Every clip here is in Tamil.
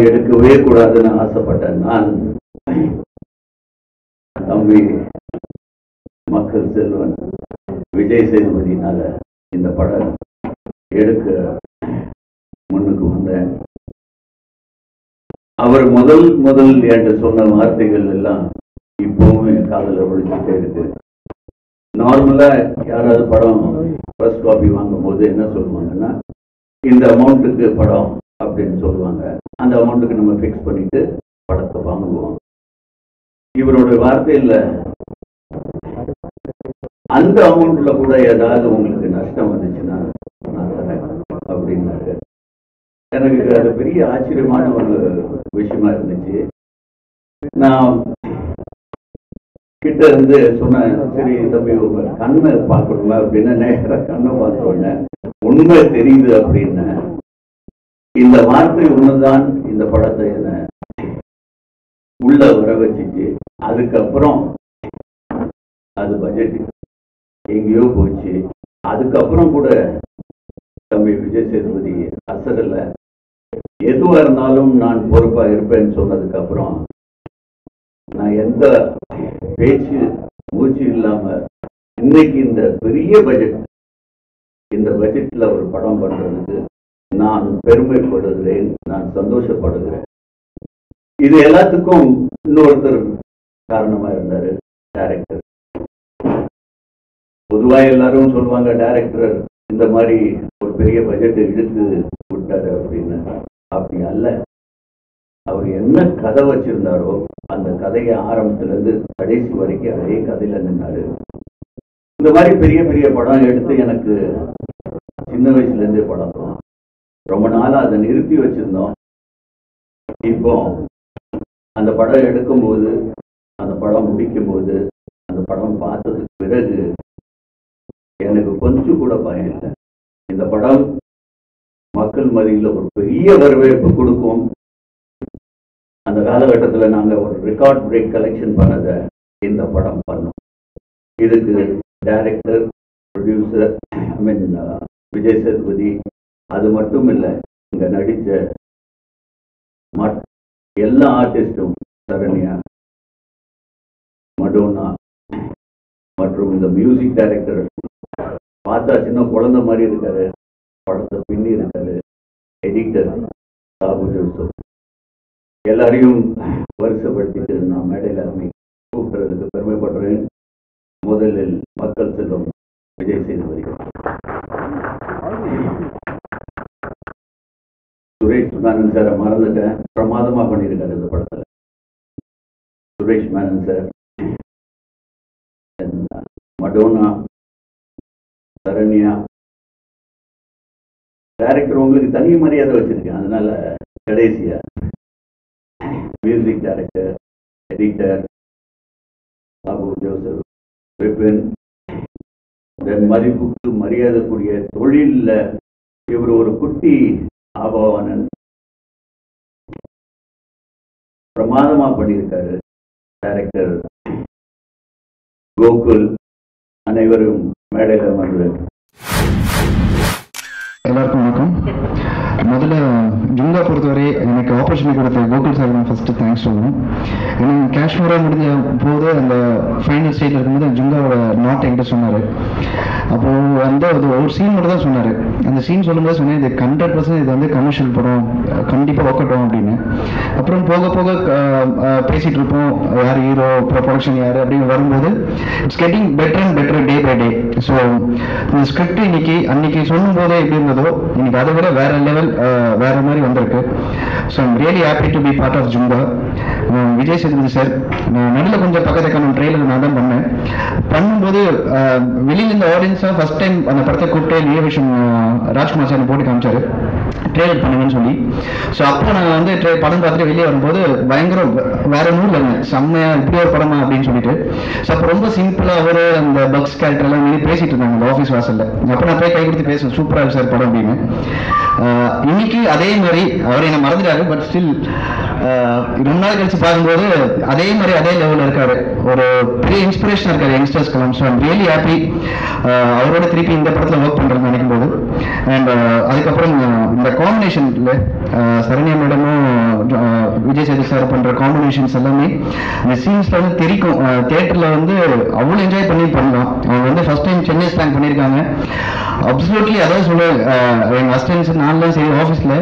படம் எடுக்கவே கூடாதுன்னு ஆசைப்பட்டேன் நான். தம்பி மக்கள் செல்வன் விஜய் சேதுபதினால இந்த படம் எடுக்க முன்னுக்கு வந்தேன். அவர் முதல் முதல் என்று சொன்ன வார்த்தைகள் எல்லாம் இப்பவும் என் காதுல ஒழிச்சுட்டே இருக்கு. நார்மலா யாராவது படம் ஃபர்ஸ்ட் காப்பி வாங்கும் போது என்ன சொல்லுவாங்கன்னா இந்த அமௌண்ட்டுக்கு படம் அப்படின்னு சொல்லுவாங்க. அந்த அமௌண்ட்டுக்கு நம்ம ஃபிக்ஸ் பண்ணிட்டு படத்தை வாங்குவோம். இவரோட வார்த்தையில் அந்த அமௌண்ட்ல கூட ஏதாவது உங்களுக்கு நஷ்டம் வந்துச்சுன்னா நான் தரேன் அப்படின்னாரு. எனக்கு அது பெரிய ஆச்சரியமான ஒரு விஷயமா இருந்துச்சு. நான் கிட்ட இருந்து சொன்னேன் சரி தம்பி உங்க கண்ணை பார்க்கணுமா? அப்படின்னு நேரம் கண்ணை பார்த்தோன்னே உண்மை தெரியுது அப்படின்னு இந்த வார்த்தை ஒண்ணுதான் இந்த படத்தை என்ன உள்ள வர வச்சுச்சு அதுக்கப்புறம் அது பட்ஜெட் எங்கேயோ போச்சு. அதுக்கப்புறம் கூட தம்பி விஜய் சேதுபதி அசரல எதுவா இருந்தாலும் நான் பொறுப்பா இருப்பேன்னு சொன்னதுக்கு அப்புறம் நான் எந்த பேச்சு மூச்சு இல்லாம இன்னைக்கு இந்த பெரிய பட்ஜெட் இந்த பட்ஜெட்ல ஒரு படம் பண்றதுக்கு நான் பெருமைப்படுகிறேன் நான் சந்தோஷப்படுகிறேன். இது எல்லாத்துக்கும் இன்னொருத்தர் காரணமா இருந்தாரு டைரக்டர் பொதுவா எல்லாரும் சொல்லுவாங்க டைரக்டர் இந்த மாதிரி ஒரு பெரிய பட்ஜெட்டை இழுத்து விட்டாரு அப்படின்னு. அப்படி அல்ல. அவர் என்ன கதை வச்சிருந்தாரோ அந்த கதையை ஆரம்பத்துல இருந்து கடைசி வரைக்கும் அதே கதையில நின்னாரு. இந்த மாதிரி பெரிய பெரிய படம் எடுத்து எனக்கு சின்ன வயசுல இருந்தே பழக்கம். ரொம்ப நாளாக அதை நிறுத்தி வச்சுருந்தோம். இப்போ அந்த படம் எடுக்கும்போது அந்த படம் முடிக்கும்போது அந்த படம் பார்த்ததுக்கு பிறகு எனக்கு கொஞ்சம் கூட பயம் இல்லை. இந்த படம் மக்கள் மத்தியில் ஒரு பெரிய வரவேற்பு கொடுக்கும். அந்த காலகட்டத்தில் நாங்கள் ஒரு ரெக்கார்ட் பிரேக் கலெக்ஷன் பண்ணதை இந்த படம் பண்ணோம். இதுக்கு director producer I mean Vijay Sethupathi அது மட்டும் இல்லை இங்கே நடித்த மட் எல்லா ஆர்டிஸ்டும் சரண்யா மடோனா மற்றும் இந்த மியூசிக் டைரக்டர் பார்த்தா சின்ன குழந்தை மாதிரி இருக்காரு. படத்தை பின்னி இருக்காரு. எடிட்டர் சாபு ஜோசப். எல்லாரையும் வருஷப்படுத்திட்டு நான் மேடையில் அமை கூப்பிடுறதுக்கு பெருமைப்படுறேன். முதலில் மக்கள் செல்வம் விஜய் சேதுபதி. சுரேஷ் மேனன் சாரை மறந்துட்டேன். பிரமாதமா பண்ணியிருக்காரு இந்த படத்துல. சுரேஷ் மேனன் சார். மடோனா சரண்யா. டைரக்டர் உங்களுக்கு தனி மரியாதை வச்சிருக்கேன். அதனால கடைசியா. Music director editor Babu Joseph Vipin then மதிப்புக்கு மரியாதைக்குரிய தொழில்ல இவர் ஒரு குட்டி ஆபவானன். பிரமாதமா பண்ணியிருக்காரு டைரக்டர் கோகுல் அனைவரும் மேடையில் வந்து. எல்லாருக்கும் வணக்கம். முதல்ல ஜுங்கா பொறுத்தவரை எனக்கு ஆப்பர்ச்சுனிட்டி கொடுத்த கோகுல் சார் நான் ஃபஸ்ட்டு தேங்க்ஸ் சொல்லணும். ஏன்னா காஷ்மீராக முடிஞ்ச போது அந்த ஃபைனல் ஸ்டேஜில் இருக்கும்போது ஜுங்காவோட நாட் என்கிட்ட சொன்னார். அப்போது வந்து அது ஒரு சீன் மட்டும் தான் சொன்னார். அந்த சீன் சொல்லும்போது சொன்னேன் இது ஹண்ட்ரட் பர்சன்ட் இது வந்து கமர்ஷியல் படம். கண்டிப்பாக ஒக்கட்டும் அப்படின்னு. அப்புறம் போக போக பேசிகிட்டு இருப்போம். யார் ஹீரோ அப்புறம் ப்ரொடக்ஷன் யார் அப்படின்னு வரும்போது it's getting better and better day by day so இந்த ஸ்கிரிப்ட் இன்னைக்கு அன்னைக்கு சொல்லும் போதே எப்படி இருந்ததோ இன்னைக்கு அதை விட வேற லெவல் வேற மாதிரி வந்திருக்கு. So I'm really happy to be part of Jumba Vijay Sethupathi sir நான் நடுவில் கொஞ்சம் பக்கத்துக்கான ட்ரெயிலர் நான் தான் பண்ணேன். பண்ணும்போது வெளியில் இந்த ஆடியன்ஸாக ஃபர்ஸ்ட் டைம் அந்த படத்தை கூப்பிட்டு நிய ராஜ்குமார் சார் போட்டு காமிச்சாரு. ட்ரெயிலர் பண்ணுங்கன்னு சொல்லி. ஸோ அப்போ நான் வந்து tra- படம் பார்த்துட்டு வெளியே வரும்போது பயங்கரம் வேற நூல் இருந்தேன். செம்மையா இப்படி ஒரு படமா அப்படின்னு சொல்லிட்டு. ஸோ அப்போ ரொம்ப சிம்பிளாக அவர் அந்த பக்ஸ் கேரக்டர் எல்லாம் வெளியே பேசிட்டு இருந்தாங்க அந்த ஆஃபீஸ் வாசல்ல. அப்போ நான் போய் கை கொடுத்து பேசுவேன் சூப்பராக சார் படம் அப்படின்னு. ஆஹ் இன்னைக்கு அதே மாதிரி அவர் என்ன மறந்துட்டாரு பட் ஸ்டில் ரொம்ப நாள் கழிச்சு பார்க்கும்போது அதே மாதிரி அதே லெவலில் இருக்காரு. ஒரு பெரிய இன்ஸ்பிரேஷன் இருக்காரு யங்ஸ்டர்ஸ்க்கெல்லாம் ஸோ ஐம் ரியலி ஹாப்பி அவரோட திருப்பி இந்த படத்தில் ஒர்க் பண்ணுறது நினைக்கும் போது அண்ட் அதுக்கப்புறம் இந்த காம்பினேஷன்ல சரண்யா மேடமும் விஜய் சேது சார் பண்ற காம்பினேஷன்ஸ் எல்லாமே இந்த சீன்ஸ்ல வந்து தெரிக்கும். தியேட்டர்ல வந்து அவ்வளோ என்ஜாய் பண்ணி பண்ணலாம். அவங்க வந்து ஃபர்ஸ்ட் டைம் சென்னை ஸ்லாங் பண்ணியிருக்காங்க. அப்சல்யூட்லி அதான் சொல்லுவேன். எங்கள் அசிஸ்டன்ஸ் நான்லாம் சரி ஆஃபீஸில்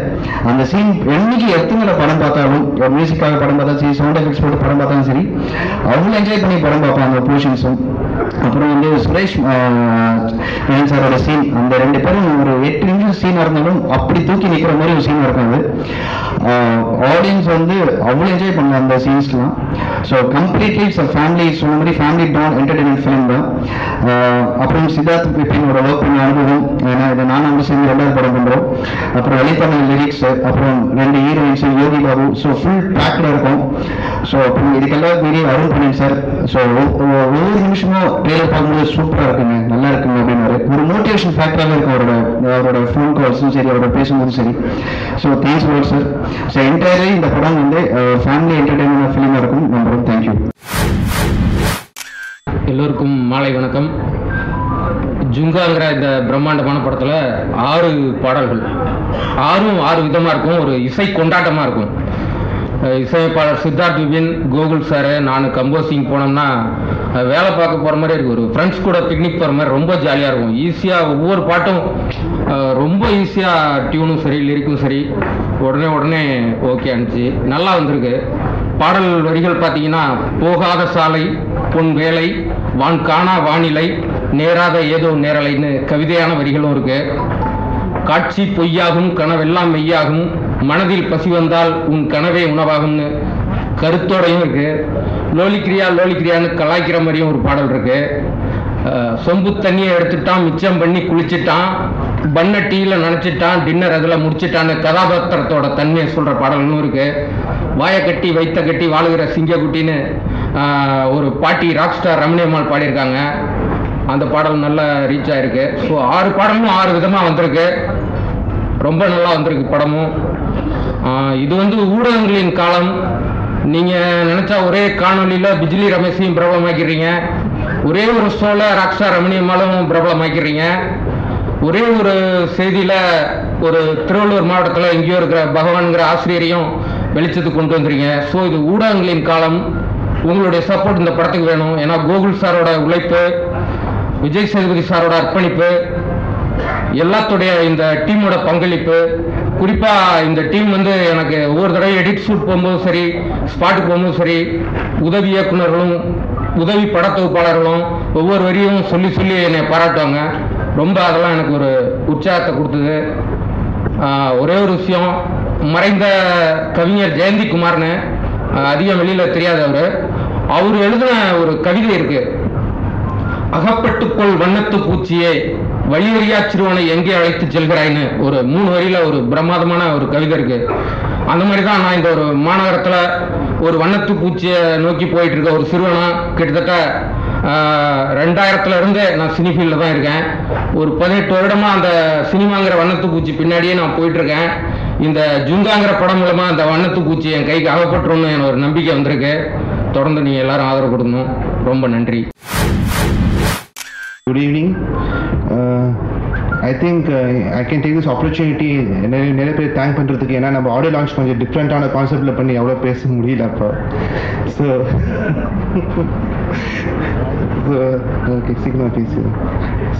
அந்த சீன் என்னைக்கு எத்தனை படம் பார்த்தாலும் ஒரு மியூசிக்காக படம் பார்த்தாலும் சரி சவுண்ட் எஃபெக்ட்ஸ் போட்டு படம் பார்த்தாலும் சரி அவ்வளோ என்ஜாய் பண்ணி படம் பார்ப்பாங்க அந்த போர்ஷன்ஸும் அப்புறம் வந்து சுரேஷ் மேனன் சாரோட சீன் அந்த ரெண்டு பேரும் ஒரு எட்டு நிமிஷம் சீனாக இருந்தாலும் அப்படி தூக்கி நிற்கிற மாதிரி ஒரு சீன் இருக்கும் அது. ஆடியன்ஸ் வந்து அவ்வளோ என்ஜாய் பண்ண அந்த சீன்ஸ்லாம் ஸோ கம்ப்ளீட்லி இட்ஸ் ஃபேமிலி சொன்ன மாதிரி ஃபேமிலி பாண்ட் என்டர்டைன்மெண்ட் ஃபிலிம் தான். அப்புறம் சித்தார்த் பிபினோட ஒர்க் பண்ண அனுபவம். ஏன்னா இதை நானும் வந்து சேர்ந்து ரெண்டாவது படம் பண்ணுறோம் அப்புறம் வெளிப்பண்ண லிரிக்ஸ் அப்புறம் ரெண்டு heroines Yogi Babu. So full பேக்கில் இருக்கும். ஸோ அப்புறம் இதுக்கெல்லாம் மீறி அருள் பண்ணி சார் ஸோ ஒவ்வொரு நிமிஷமும் ட்ரெயிலர் பார்க்கும்போது சூப்பராக இருக்குங்க நல்லா இருக்குங்க அப்படின்னாரு. ஒரு மோட்டிவேஷன் ஃபேக்டராக இருக்கும் அவரோட அவரோட ஃபோன் கால்ஸும் சரி அவரோட பேசும்போதும் சரி. So thanks lot sir so entirely இந்த படம் வந்து ஃபேமிலி என்டர்டைன்மெண்ட் ஃபிலிமாக இருக்கும். நம்புறோம் தேங்க்யூ எல்லோருக்கும் மாலை வணக்கம். ஜுங்காங்கிற இந்த பிரம்மாண்டமான படத்தில் ஆறு பாடல்கள். ஆறும் ஆறு விதமாக இருக்கும். ஒரு இசை கொண்டாட்டமாக இருக்கும். இசையமைப்பாளர் சித்தார்த் விபின் கோகுல் சார் நான் கம்போசிங் போனோம்னா வேலை பார்க்க போகிற மாதிரி இருக்கு ஒரு ஃப்ரெண்ட்ஸ் கூட பிக்னிக் போகிற மாதிரி ரொம்ப ஜாலியாக இருக்கும். ஈஸியாக ஒவ்வொரு பாட்டும் ரொம்ப ஈஸியாக டியூனும் சரி லிரிக்கும் சரி உடனே உடனே ஓகே அனுப்பிச்சு நல்லா வந்திருக்கு. பாடல் வரிகள் பார்த்தீங்கன்னா போகாத சாலை பொன் வேலை வான் காணா வானிலை நேராத ஏதோ நேரலைன்னு கவிதையான வரிகளும் இருக்கு. காட்சி பொய்யாகும் கனவெல்லாம் மெய்யாகும். மனதில் பசி வந்தால் உன் கனவே உணவாகும்னு கருத்தோடையும் இருக்கு. லோலிக்கிரியா லோலிக்கிரியான்னு கலாய்க்கிற மாதிரியும் ஒரு பாடல் இருக்கு. சொம்பு தண்ணியை எடுத்துட்டான் மிச்சம் பண்ணி குளிச்சுட்டான் பண்ண டீயில் நினச்சிட்டான் டின்னர் அதில் முடிச்சிட்டான்னு கதாபாத்திரத்தோட தன்மையை சொல்கிற பாடல்களும் இருக்கு. வாயை கட்டி வைத்த கட்டி வாழுகிற சிங்கக்குட்டின்னு ஒரு பாட்டி ராக் ஸ்டார் ரமணியம்மாள் பாடியிருக்காங்க. அந்த பாடல் நல்லா ரீச் ஆயிருக்கு. ஸோ ஆறு பாடலும் ஆறு விதமாக வந்திருக்கு. ரொம்ப நல்லா வந்திருக்கு படமும். இது வந்து ஊடகங்களின் காலம். நீங்கள் நினச்சா ஒரே காணொலியில் பிஜிலி ரமேஷையும் பிரபலமாக்கிறீங்க ஒரே ஒரு ஷோவில் ராக்ஷா ரமணியம்மாலும் பிரபலமாக்கிறீங்க ஒரே ஒரு செய்தியில் ஒரு திருவள்ளூர் மாவட்டத்தில் எங்கேயோ இருக்கிற பகவான்கிற ஆசிரியரையும் வெளிச்சத்துக்கு கொண்டு வந்துறீங்க ஸோ இது ஊடகங்களின் காலம். உங்களுடைய சப்போர்ட் இந்த படத்துக்கு வேணும். ஏன்னா கோகுல் சாரோட உழைப்பு விஜய் சேதுபதி சாரோட அர்ப்பணிப்பு எல்லாத்துடைய இந்த டீமோட பங்களிப்பு குறிப்பாக இந்த டீம் வந்து எனக்கு ஒவ்வொரு தடவை எடிட் ஷூட் போகும்போதும் சரி ஸ்பாட்டுக்கு போகும்போதும் சரி உதவி இயக்குனர்களும் உதவி படத்தொகுப்பாளர்களும் ஒவ்வொரு வரியும் சொல்லி சொல்லி என்னை பாராட்டுவாங்க. ரொம்ப அதெல்லாம் எனக்கு ஒரு உற்சாகத்தை கொடுத்தது. ஒரே ஒரு விஷயம் மறைந்த கவிஞர் ஜெயந்தி குமார்னு அதிகம் வெளியில் தெரியாதவர். அவர் எழுதின ஒரு கவிதை இருக்குது அகப்பட்டுக்கொள் வண்ணத்து பூச்சியே வழியறியா சிறுவனை எங்கே அழைத்து செல்கிறாய்ன்னு ஒரு மூணு வரியில ஒரு பிரமாதமான ஒரு கவிதை இருக்கு. அந்த மாதிரி தான் நான் இந்த ஒரு மாநகரத்தில் ஒரு வண்ணத்து பூச்சியை நோக்கி போயிட்டு இருக்க ஒரு சிறுவனா கிட்டத்தட்ட ஆஹ், ரெண்டாயிரத்துல நான் சினி ஃபீல்டில் தான் இருக்கேன். ஒரு பதினெட்டு வருடமா அந்த சினிமாங்கிற வண்ணத்து பூச்சி பின்னாடியே நான் போயிட்டு இருக்கேன் இந்த ஜுங்காங்கிற படம் மூலமா அந்த வண்ணத்து பூச்சி என் கைக்கு அகப்பட்டுருன்னு எனக்கு ஒரு நம்பிக்கை வந்திருக்கு. தொடர்ந்து நீங்கள் எல்லாரும் ஆதரவு கொடுக்கணும். ரொம்ப நன்றி. Good evening. Uh, think I can I can take நிறைய நிறைய பேர் தேங்க் பண்ணுறதுக்கு ஏன்னா நம்ம ஆடியோ லான்ச் கொஞ்சம் டிஃப்ரெண்ட்டான கான்செப்டில் பண்ணி எவ்வளோ பேச முடியல அப்போ. ஸோ ஓகே சீக்கிரம் பேசு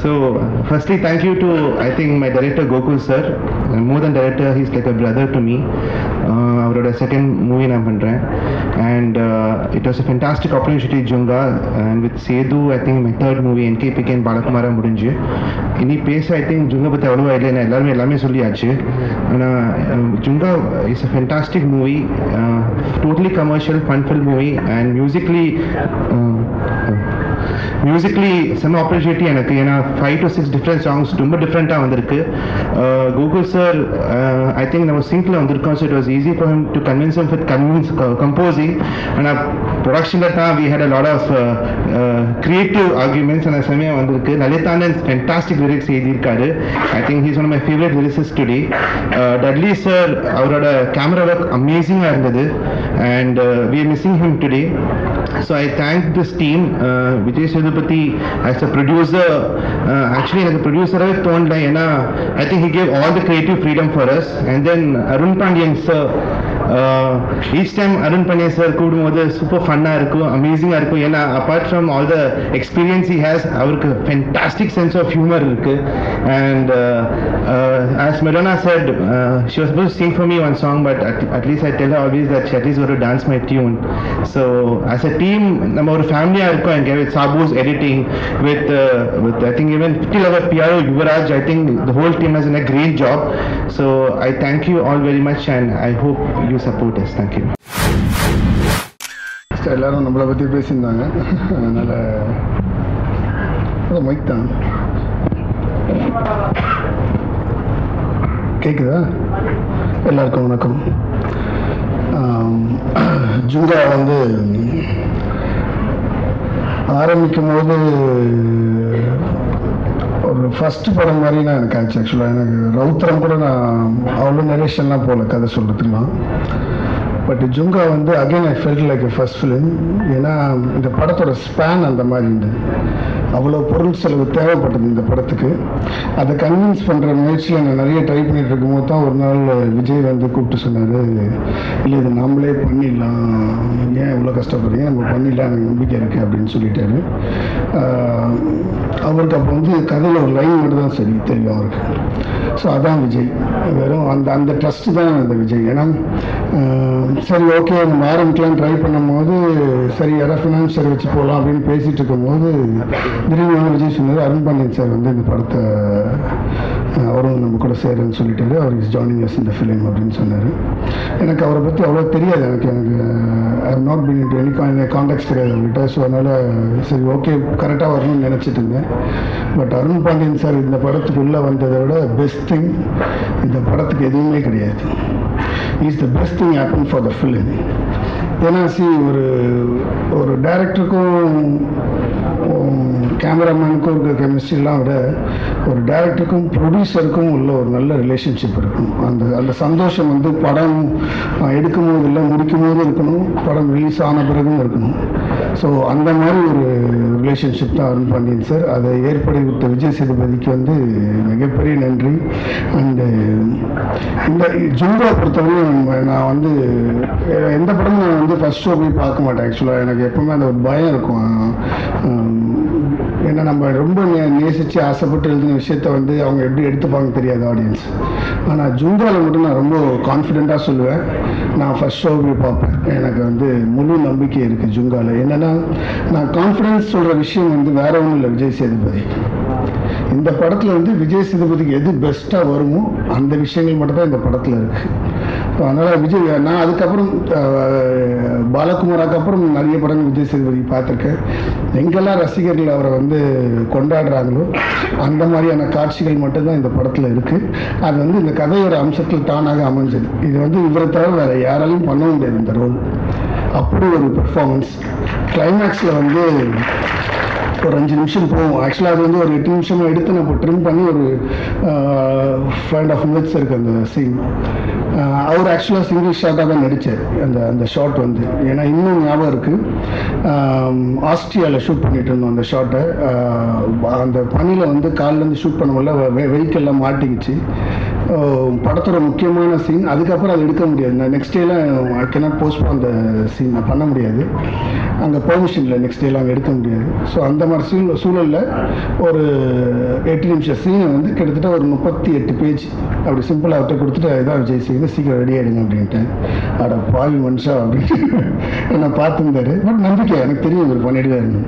so firstly thank you to I think my director Gokul sir more than director he's like a brother to me அவரோட செகண்ட் மூவி நான் பண்ணுறேன் and it was a fantastic opportunity Junga and with Sethu I think my third movie என்கேபிகேன் Balakumara முடிஞ்சு. இனி பேச ஐ திங்க் ஜுங்கா பற்றி அவ்வளோவா இல்லை நான் எல்லாருமே எல்லாமே சொல்லியாச்சு. ஆனால் Junga is a fantastic movie totally commercial fun fill movie and musically musically செம்ம ஆப்பர்ச்சுனிட்டி எனக்கு ஏன்னா five to six different songs ரொம்ப டிஃப்ரெண்ட்டாக வந்திருக்கு. கூகுள் சார் ஐ திங்க் நம்ம சிங்கில் வந்திருக்கோம் so it was easy for him to convince with convince composing ஆனால் ப்ரொடக்ஷனில் தான் we had a lot of creative arguments அந்த செம்மையாக வந்திருக்கு. லலிதானன் ஃபென்டாஸ்டிக் லிரிக்ஸ் எழுதியிருக்காரு. I think he's one my favourite lyrics today Dudley sir அவரோட கேமரா ஒர்க் அமேசிங்காக இருந்தது. And we are missing him today so I thank this team Vijay Sethupathi as a producer, uh, actually as a producer, I thought, I think he gave all the creative freedom for us. And then Arun Pandian sir, each time Arun Pandiya sir கூடும்போது சூப்பர் ஃபன்னாக இருக்கும் அமேசிங்காக இருக்கும் ஏன்னா apart from all the experience he has அவருக்கு ஃபென்டாஸ்டிக் சென்ஸ் ஆஃப் ஹியூமர் இருக்கு and as Madonna said she was supposed to sing for me one song but at, at least I tell her always that she at least going to dance my tune so as a team நம்ம ஒரு ஃபேமிலியாக இருக்கோம் இங்கே with Sabu's editing with uh, with I think even till our PRO Yuvaraj I think the whole team has done a great job so I thank you all very much and I hope you support us thank you எல்லாரும் நம்மளை பற்றி பேசியிருந்தாங்க. அதனால் அது மைக் தான். கேட்குதா எல்லாருக்கும் வணக்கம். ஆம், ஜுங்கா வந்து ஆரம்பிக்கும் போது ஒரு ஃபஸ்ட்டு படம் மாதிரி நான் எனக்கு ஆச்சு ஆக்சுவலாக எனக்கு ரவுத்திரம் கூட நான் அவ்வளோ நரேஷன்லாம் போகல கதை சொல்கிறதுக்குலாம் பட் ஜுங்கா வந்து again I felt like a first film ஏன்னா இந்த படத்தோட ஸ்பேன் அந்த மாதிரி இருந்தது. அவ்வளோ பொருள் செலவு தேவைப்பட்டது இந்த படத்துக்கு. அதை கன்வின்ஸ் பண்ணுற முயற்சியில் நான் நிறைய ட்ரை பண்ணிட்டு இருக்கும்போது தான் ஒரு நாள் விஜய் வந்து கூப்பிட்டு சொன்னார் இல்லை இது நாமளே பண்ணிடலாம். ஏன் இவ்வளோ கஷ்டப்படுறீங்க? நம்ம பண்ணிடலாம். எனக்கு நம்பிக்கை இருக்குது அப்படின்னு சொல்லிட்டாரு. அவருக்கு அப்போ வந்து கதையில் ஒரு லைன் மட்டும் தான் சரி தெரியும் அவருக்கு. ஸோ அதான் விஜய். வெறும் அந்த அந்த ட்ரஸ்ட் தான் அந்த விஜய். ஏன்னா ஆஹ் சரி ஓகே நம்ம ஆரம்பிக்கலாம் ட்ரை பண்ணும்போது சரி யாராவது ஃபினான்ஷியர் வச்சு போகலாம் அப்படின்னு பேசிகிட்டு இருக்கும்போது திடீர்னு விஜய் சொன்னது அருண் பாண்டியன் சார் வந்து இந்த படத்தை அவரும் நம்ம கூட சேருன்னு சொல்லிட்டாரு. அவர் இஸ் ஜாயினிங் எஸ் இந்த ஃபிலிம் அப்படின்னு சொன்னார். எனக்கு அவரை பற்றி அவ்வளோ தெரியாது. எனக்கு எனக்கு I not been into any contacts கிடையாது அவர்கிட்ட. ஸோ அதனால் சரி ஓகே கரெக்டாக வரணும்னு நினச்சிட்டு இருந்தேன். பட் அருண் பாண்டியன் சார் இந்த படத்துக்குள்ளே வந்ததை விட பெஸ்ட் திங் இந்த படத்துக்கு எதுவுமே கிடையாது. Is the best thing happen for the film ஏன்னா சி ஒரு ஒரு டைரக்டருக்கும் கேமராமேனுக்கும் இருக்கிற கெமிஸ்ட்ரிலாம் விட ஒரு டைரக்டருக்கும் ப்ரொடியூசருக்கும் உள்ள ஒரு நல்ல ரிலேஷன்ஷிப் இருக்கும் அந்த அந்த சந்தோஷம் வந்து படம் எடுக்கும் போது இல்லை முடிக்கும் போது இருக்கணும். படம் ரிலீஸ் ஆன பிறகும் இருக்கணும். ஸோ அந்த மாதிரி ஒரு ரிலேஷன்ஷிப் தான் அருண் பாண்டியன் சார் அதை ஏற்படுத்த விஜய் சேதுபதிக்கு வந்து மிகப்பெரிய நன்றி. அண்டு இந்த ஜும்பா பொறுத்தவரையும் நான் வந்து எந்த படமும் நான் வந்து ஃபர்ஸ்ட் ஷோ போய் பார்க்க மாட்டேன் ஆக்சுவலாக எனக்கு எப்பவுமே அந்த ஒரு பயம் இருக்கும். ஏன்னா நம்ம ரொம்ப நேசித்து ஆசைப்பட்டு எழுதின விஷயத்த வந்து அவங்க எப்படி எடுத்துப்பாங்க தெரியாது ஆடியன்ஸ் ஆனால் ஜுங்காவில் மட்டும் நான் ரொம்ப கான்ஃபிடெண்ட்டாக சொல்லுவேன். நான் ஃபர்ஸ்ட் ஷோ போய் பார்ப்பேன். எனக்கு வந்து முழு நம்பிக்கை இருக்குது ஜுங்காவில் என்னென்னா நான் கான்ஃபிடென்ஸ் சொல்கிற விஷயம் வந்து வேற ஒன்றும் இல்லை விஜய் சேதுபதி. இந்த படத்தில் வந்து விஜய் சேதுபதிக்கு எது பெஸ்ட்டாக வருமோ அந்த விஷயங்கள் மட்டும் தான் இந்த படத்தில் இருக்குது அதனால் விஜய் நான் அதுக்கப்புறம் பாலகுமாராக்கு அப்புறம் நிறைய படங்கள் விஜய் சேதுபதி பார்த்துருக்கேன். எங்கெல்லாம் ரசிகர்கள் அவரை வந்து கொண்டாடுறாங்களோ அந்த மாதிரியான காட்சிகள் மட்டும்தான் இந்த படத்தில் இருக்குது அது வந்து இந்த கதையோட அம்சத்தில் தானாக அமைஞ்சது. இது வந்து இவரை தவிர வேறு யாராலையும் பண்ண முடியாது இந்த ரோல். அப்படி ஒரு பெர்ஃபார்மன்ஸ் கிளைமேக்ஸில் வந்து ஒரு அஞ்சு நிமிஷம் போகும் ஆக்சுவலாக அது வந்து ஒரு எட்டு நிமிஷம் எடுத்து நம்ம ட்ரிம் பண்ணி ஒரு ஃபைவ் அண்ட் ஆஃப் மினிட்ஸ் இருக்குது அந்த சீன் அவர் ஆக்சுவலாக சிங்கிள் ஷாட்டாக தான் நடித்தார் அந்த அந்த ஷாட் வந்து. ஏன்னா இன்னும் ஞாபகம் இருக்குது ஆஸ்ட்ரியாவில் ஷூட் பண்ணிட்டு இருந்தோம் அந்த ஷாட்டை அந்த பனியில் வந்து காலிலேருந்து ஷூட் பண்ண முடியல. வெஹிக்கல்லாம் மாட்டிக்கிச்சு. படத்தோட முக்கியமான சீன் அதுக்கப்புறம் அதை எடுக்க முடியாது. நான் நெக்ஸ்ட் டேலாம் ஐ கேனாட் போஸ்ட் அந்த சீன் நான் பண்ண முடியாது. அங்கே பெர்மிஷன் இல்லை. நெக்ஸ்ட் டேலாம் அங்கே எடுக்க முடியாது. ஸோ அந்த மாதிரி சூழ் சூழலில் ஒரு எட்டு நிமிஷம் சீனை வந்து கிட்டத்தட்ட ஒரு முப்பத்தி எட்டு பேஜ் அப்படி சிம்பிளாக அவர்கிட்ட கொடுத்துட்டு இதான் விஜய் செய்து சீக்கிரம் ரெடி ஆகிடுங்க அப்படின்ட்டேன் அட பாவி மனுஷா அப்படின்னு நான் பார்த்துருந்தாரு. பட் நம்பிக்கை எனக்கு தெரியும் இவர் பண்ணிட்டு இருந்தேன்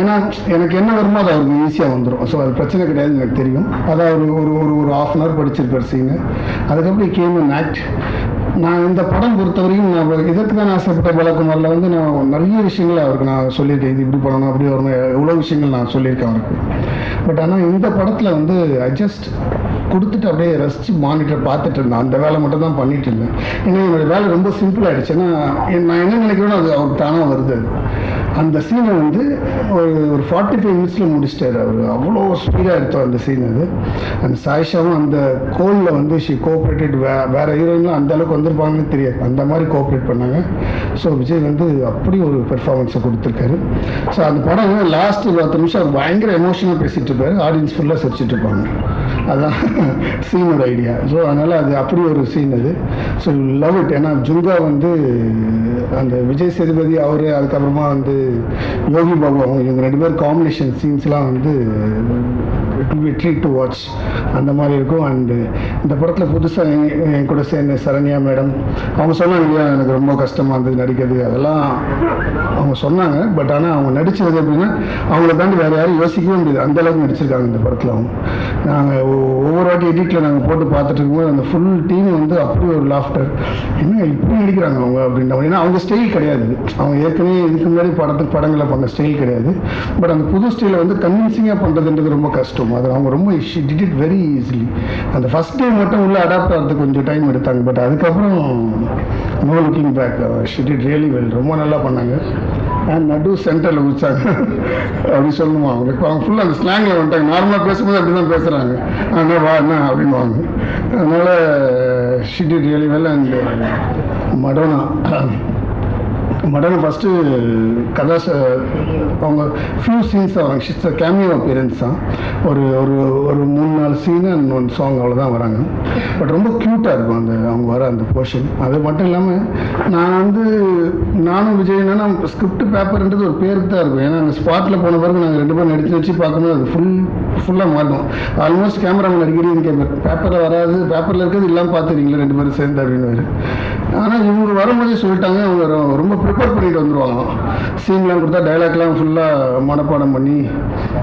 ஏன்னா எனக்கு என்ன வருமோ அது அவருக்கு ஈஸியாக வந்துடும் ஸோ அது பிரச்சனை கிடையாது எனக்கு தெரியும். அதான் ஒரு ஒரு ஒரு ஒரு ஆஃப் அன் ஹவர் படிச்சிருப்பார் சீனு அதுக்கப்புறம் கேம் அண்ட் ஆக்ட் நான் இந்த படம் பொறுத்த வரைக்கும் நான் இதற்கு தான் ஆசைப்பட்ட விளக்குமாரில் வந்து நான் நிறைய விஷயங்கள் அவருக்கு நான் சொல்லியிருக்கேன். இது இப்படி பண்ணணும் அப்படி வரணும் எவ்வளோ விஷயங்கள் நான் சொல்லியிருக்கேன் அவருக்கு. பட் ஆனால் இந்த படத்தில் வந்து ஐ ஜஸ்ட் கொடுத்துட்டு அப்படியே ரசித்து மானிட்டர் பார்த்துட்டு இருந்தேன். அந்த வேலை மட்டும் தான் பண்ணிட்டு இருந்தேன். ஏன்னா என்னோட வேலை ரொம்ப சிம்பிள் ஆகிடுச்சு ஏன்னா நான் என்ன நினைக்கிறேனோ அது அவருக்கு தானாக வருது. அது. அந்த சீனை வந்து ஒரு ஒரு ஃபார்ட்டி ஃபைவ் மினிட்ஸில் முடிச்சிட்டார் அவர். அவ்வளோ ஸ்பீடாக எடுத்தோம் அந்த சீன் அது. அந்த சாயிஷாவும் அந்த கோலில் வந்து ஷி கோஆப்ரேட்டட் வே வேறு ஹீரோயின்லாம் அந்த அளவுக்கு வந்திருப்பாங்கன்னு தெரியாது. அந்த மாதிரி கோஆப்ரேட் பண்ணாங்க. ஸோ விஜய் வந்து அப்படி ஒரு பெர்ஃபார்மன்ஸை கொடுத்துருக்காரு. ஸோ அந்த படம் லாஸ்ட் பத்து நிமிஷம் அவர் பயங்கர எமோஷனாக பேசிகிட்டு இருப்பாரு. ஆடியன்ஸ் ஃபுல்லாக சிரிச்சிட்டு இருப்பாங்க. அதான். சீனோட ஐடியா ஸோ அதனால் அது அப்படி ஒரு சீன் அது. ஸோ லவ் இட் ஏன்னா ஜுங்கா வந்து அந்த விஜய் சேதுபதி அவர் அதுக்கப்புறமா வந்து யோகி பாபு அவங்க இவங்க ரெண்டு பேர் காம்பினேஷன் சீன்ஸ்லாம் வந்து will be treat to watch அந்த மாதிரி இருக்கும். அண்டு இந்த படத்தில் புதுசாக என் கூட சேர்ந்த சரண்யா மேடம் அவங்க சொன்னாங்க இல்லையா எனக்கு ரொம்ப கஷ்டமாக இருந்தது நடிக்கிறது. அதெல்லாம் அவங்க சொன்னாங்க. பட் ஆனால் அவங்க நடிச்சது எப்படின்னா அவங்கள தாண்டி வேறு யாரும் யோசிக்கவே முடியாது. அந்தளவுக்கு நடிச்சிருக்காங்க இந்த படத்தில் அவங்க. நாங்கள் ஒவ்வொரு வாட்டி எடிட்டில் நாங்கள் போட்டு பார்த்துட்டு இருக்கும்போது அந்த ஃபுல் டீம் வந்து அப்படி ஒரு லாஃப்டர் என்ன இப்படி நடிக்கிறாங்க அவங்க? அப்படின்ற மாதிரி. ஏன்னா அவங்க ஸ்டைல் கிடையாது. அவங்க ஏற்கனவே இதுக்கு முன்னாடி படத்துக்கு படங்களை பண்ண ஸ்டைல் கிடையாது. பட் அந்த புது ஸ்டைலை வந்து கன்வின்சிங்காக பண்ணுறதுன்றது ரொம்ப கஷ்டம். அதை அவங்க ரொம்ப டிட் இட் வெரி ஈஸிலி அந்த ஃபஸ்ட் டே மட்டும் உள்ள அடாப்ட் ஆகிறதுக்கு கொஞ்சம் டைம் எடுத்தாங்க. பட் அதுக்கப்புறம் no looking back she did really well ரொம்ப நல்லா பண்ணாங்க. அண்ட் நடு சென்டரில் குதிச்சாங்க. அப்படி சொல்லணுமா அவங்களுக்கு அவங்க ஃபுல்லாக அந்த ஸ்லாங்கில் வந்துட்டாங்க. நார்மலாக பேசும்போது அப்படி தான் பேசுகிறாங்க அண்ணா வா அண்ணா அப்படின்வாங்க அதனால் she did really well and Madonna மடல் ஃபஸ்ட்டு கதா அவங்க ஃபியூ சீன்ஸ் வராங்க. சிஸ்டர் கேமியோ அப்பியரன்ஸ் தான். ஒரு ஒரு ஒரு மூணு நாலு சீனு அண்ட் ஒன் சாங் அவ்வளோதான் வராங்க. பட் ரொம்ப க்யூட்டாக இருக்கும் அந்த அவங்க வர அந்த போர்ஷன் அது மட்டும் இல்லாமல் நான் வந்து நானும் விஜய் என்னன்னா ஸ்கிரிப்ட் பேப்பர்ன்றது ஒரு பேருக்கு தான் இருக்கும். ஏன்னா அந்த ஸ்பாட்டில் போன பிறகு நாங்கள் ரெண்டு பேரும் எடுத்து வச்சு பார்க்கும்போது அது ஃபுல் ஃபுல்லாக மாறும் ஆல்மோஸ்ட் கேமராமேன் அடிக்கடி கேட்பார் பேப்பரில் வராது பேப்பரில் இருக்கிறது இல்லாமல் பார்த்துறீங்களா ரெண்டு பேரும் சேர்ந்து அப்படின்னு ஆனால் இவங்க வரும்போதே சொல்லிட்டாங்க அவங்க ரொம்ப ப்ரிப்பேர் பண்ணிட்டு வந்துருவாங்க. சீன்லாம் கொடுத்தா டைலாக்லாம் ஃபுல்லாக மனப்பாடம் பண்ணி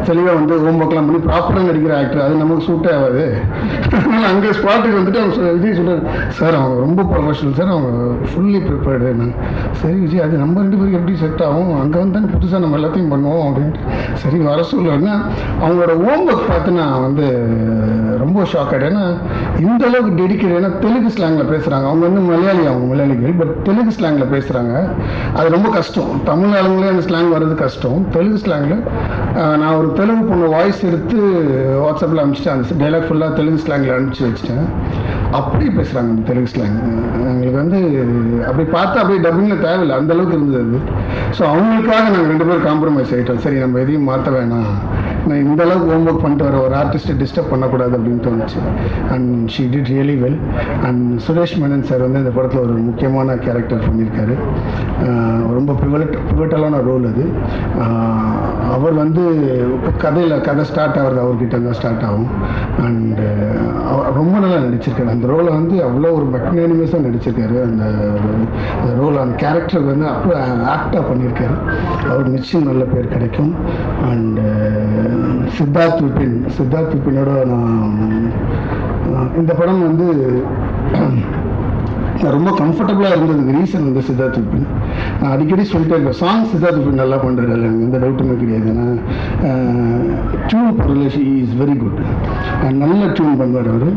தெளிவாக வந்து ஹோம்ஒர்க்லாம் பண்ணி ப்ராப்பராக நடிக்கிற ஆக்டர் அது நமக்கு சூட்டே ஆகாது. அதனால் அங்கே ஸ்பாட்டுக்கு வந்துட்டு அவங்க விஜய் சொல்கிறார் சார் அவங்க ரொம்ப ப்ரொஃபஷனல் சார் அவங்க ஃபுல்லி ப்ரிப்பேர்டு நான் சரி விஜய் அது நம்ம ரெண்டு பேருக்கு எப்படி செட் ஆகும்? அங்கே வந்து தானே புதுசாக நம்ம எல்லாத்தையும் பண்ணுவோம் அப்படின்ட்டு. சரி வர சொல்லுன்னா அவங்களோட ஹோம்ஒர்க் பார்த்து நான் வந்து ரொம்ப ஷாக் ஆகிட்டேன் ஏன்னா இந்த அளவுக்கு டெடிக்கேட் ஏன்னா தெலுங்கு ஸ்லாங்கில் பேசுகிறாங்க அவங்க வந்து மலையாளி அவங்க மலையாளிகள் பட் தெலுங்கு ஸ்லாங்கில் பேசுகிறாங்க அது ரொம்ப கஷ்டம். தமிழ் ஆளுங்களே அந்த ஸ்லாங் வர்றது கஷ்டம். தெலுங்கு ஸ்லாங்கில் நான் ஒரு தெலுங்கு பொண்ணு வாய்ஸ் எடுத்து வாட்ஸ்அப்பில் அனுப்பிச்சிட்டேன். அந்த டைலாக் ஃபுல்லாக தெலுங்கு ஸ்லாங்கில் அனுப்பிச்சி வச்சிட்டேன். அப்படியே பேசுகிறாங்க அந்த தெலுங்கு ஸ்லாங் எங்களுக்கு வந்து அப்படி பார்த்தா அப்படியே டப்பிங்கில் தேவையில்லை. அந்த அளவுக்கு இருந்தது அது. ஸோ அவங்களுக்காக நாங்கள் ரெண்டு பேரும் காம்ப்ரமைஸ் ஆகிட்டோம் சரி நம்ம எதையும் மாற்ற வேணாம். நான் இந்த அளவுக்கு ஹோம்ஒர்க் பண்ணிட்டு வர ஒரு ஆர்டிஸ்ட்டை டிஸ்டர்ப் பண்ணக்கூடாது அப்படின்னு தோணுச்சு. And she did really well and Suresh Menon sir வந்து இந்த படத்தில் ஒரு முக்கியமான கேரக்டர் பண்ணியிருக்காரு. ரொம்ப பிவட் பிவட்டலான ரோல் அது. அவர் வந்து கதையில் கதை ஸ்டார்ட் ஆகிறது அவர்கிட்ட தான் ஸ்டார்ட் ஆகும். அண்ட் ரொம்ப நல்லா நடிச்சிருக்காரு. அந்த ரோலை வந்து அவ்வளோ ஒரு மெக்னானிமஸாக நடிச்சிருக்காரு. அந்த அந்த ரோல் அந்த கேரக்டர் வந்து அப்போ ஆக்டாக பண்ணியிருக்காரு. அவர் நிச்சயம் நல்ல பேர் கிடைக்கும். அண்டு சித்தார்த் விபின் சித்தார்த் விபினோட நான் இந்த படம் வந்து ரொம்ப கம்ஃபர்டபுளாக இருந்ததுக்கு ரீசன் வந்து சித்தார்த் விபின் நான் அடிக்கடி சொல்லிட்டே இருப்பேன் சாங் சித்தார்த் விபின் நல்லா பண்ணுறாரு எனக்கு எந்த டவுட்டுமே கிடையாது. ஏன்னா tune relation is very good நல்ல டியூன் பண்ணுவார் அவர்.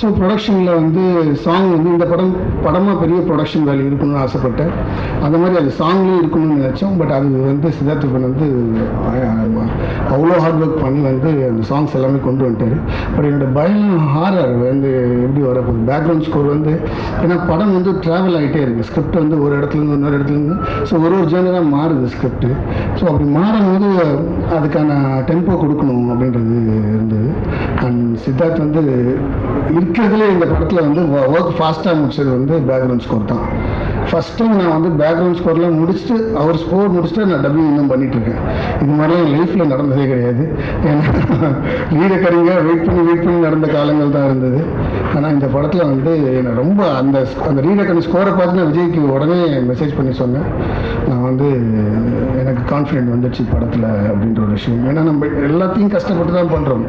ஸோ ப்ரொடக்ஷனில் வந்து சாங் வந்து இந்த படம் படமாக பெரிய ப்ரொடக்ஷன் வேல்யூ இருக்கணும்னு ஆசைப்பட்டேன். அந்த மாதிரி அது சாங்லேயும் இருக்கணும்னு நினச்சோம் பட் அது வந்து சித்தார்த் விபின் வந்து அவ்வளோ ஹார்ட் ஒர்க் பண்ணி வந்து அந்த சாங்ஸ் எல்லாமே கொண்டு வந்துட்டார். பட் என்னோட பயம் ஹாரர் வந்து எப்படி வரப்போகுது? பேக்ரவுண்ட் ஸ்கோர் வந்து ஏன்னா படம் படம் வந்து ட்ராவல் ஆகிட்டே இருக்குது ஸ்கிரிப்ட் வந்து ஒரு இடத்துலேருந்து இன்னொரு இடத்துலேருந்து. ஸோ ஒரு ஒரு ஜேனராக மாறுது ஸ்கிரிப்ட் ஸோ அப்படி மாறும்போது அதுக்கான டெம்போ கொடுக்கணும் அப்படின்றது இருந்தது. அண்ட் சித்தார்த் வந்து இருக்கிறதுலே இந்த படத்தில் வந்து ஒர்க் ஃபாஸ்ட்டாக முடிச்சது வந்து பேக்ரவுண்ட் ஸ்கோர் தான். ஃபஸ்ட் டைம் நான் வந்து பேக்ரவுண்ட் ஸ்கோர்லாம் முடிச்சுட்டு அவர் ஸ்கோர் முடிச்சுட்டு நான் டப்பிங் இன்னும் பண்ணிகிட்ருக்கேன் இது மாதிரிலாம் என் லைஃப்பில் நடந்ததே கிடையாது. ஏன்னா ரீடக்கரிங்க வெயிட் பண்ணி வெயிட் பண்ணி நடந்த காலங்கள் தான் இருந்தது. ஆனால் இந்த படத்தில் வந்து என்னை ரொம்ப அந்த அந்த ரீடக்கரி ஸ்கோரை பார்த்து நான் விஜய்க்கு உடனே மெசேஜ் பண்ணி சொன்னேன். நான் வந்து எனக்கு கான்ஃபிடென்ட் வந்துடுச்சு படத்தில் அப்படின்ற ஒரு விஷயம். ஏன்னா நம்ம எல்லாத்தையும் கஷ்டப்பட்டு தான் பண்ணுறோம்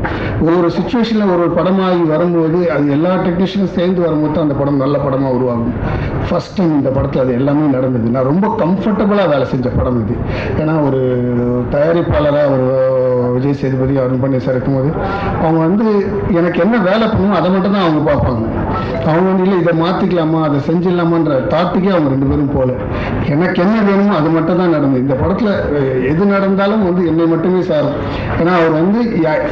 ஒவ்வொரு சுச்சுவேஷனில் ஒரு ஒரு படமாகி வரும்போது அது எல்லா டெக்னீஷியனும் சேர்ந்து வரும்போது தான் அந்த படம் நல்ல படமாக உருவாகும். ஃபஸ்ட் டைம் இந்த படத்தில் அது எல்லாமே நடந்தது. நான் ரொம்ப கம்ஃபர்டபுளாக வேலை செஞ்ச படம் இது. ஏன்னா ஒரு தயாரிப்பாளராக ஒரு விஜய் சேதுபதி அருண் பண்ணி சார் இருக்கும்போது அவங்க வந்து எனக்கு என்ன வேலை பண்ணணும் அதை மட்டும் தான் அவங்க பார்ப்பாங்க. அவங்க வந்து இல்லை இதை மாற்றிக்கலாமா அதை செஞ்சிடலாமான்ற தாட்டுக்கே அவங்க ரெண்டு பேரும் போகல எனக்கு என்ன வேணுமோ அது மட்டும் தான் நடந்தது. இந்த படத்தில் எது நடந்தாலும் வந்து என்னை மட்டுமே சாரும். ஏன்னா அவர் வந்து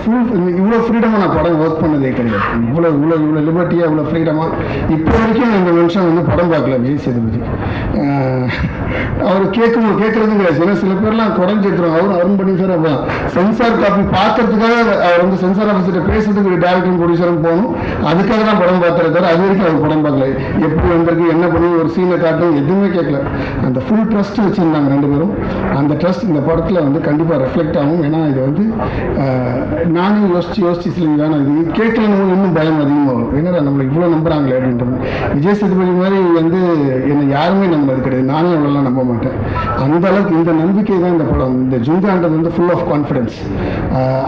ஃபுல் இவ்வளோ ஃப்ரீடமாக நான் படம் ஒர்க் பண்ணதே கிடையாது. இவ்வளோ இவ்வளோ இவ்வளோ லிபர்ட்டியாக இவ்வளோ ஃப்ரீடமாக இப்போ வரைக்கும் இந்த மனுஷன் வந்து படம் பார்க்கல விஜய் சேதுபதி அவர் கேட்கும் கேட்கறது கிடையாது. ஏன்னா சில பேர்லாம் குறைஞ்சிருக்கிறோம் அவர் அருண் பண்ணி சார் அப்போ. சென்சார் காப்பி பார்க்கறதுக்காக அவர் வந்து சென்சார் ஆஃபீஸர்கிட்ட பேசுறதுக்கு டேரக்டரும் ப்ரொடியூசரும் போகணும். அதுக்காக தான் படம் பார்த்துருக்காரு அது வரைக்கும் அவர் படம் பார்க்கல. எப்படி வந்திருக்கு என்ன பண்ணி ஒரு சீனை காட்டும் எதுவுமே கேட்கல. அந்த ஃபுல் ட்ரஸ்ட் வச்சுருந்தாங்க ரெண்டு பேரும். அந்த ட்ரஸ்ட் இந்த படத்தில் வந்து கண்டிப்பாக ரெஃப்ளெக்ட் ஆகும். ஏன்னா இது வந்து நானே நானும் யோசிச்சு யோசிச்சு சில வேணாம். இது கேட்கலன்னு இன்னும் பயம் அதிகமாக வரும். என்னடா நம்மளை இவ்வளோ நம்புறாங்களே அப்படின்றது. விஜய் சேதுபதி மாதிரி வந்து என்னை யாருமே நம்பினது கிடையாது. நானே அவ்வளோலாம் நம்ப மாட்டேன். அந்த அளவுக்கு இந்த நம்பிக்கை தான் இந்த படம். இந்த ஜுங்கான்றது வந்து ஃபுல் ஆஃப் கான்ஃபிடன்ஸ்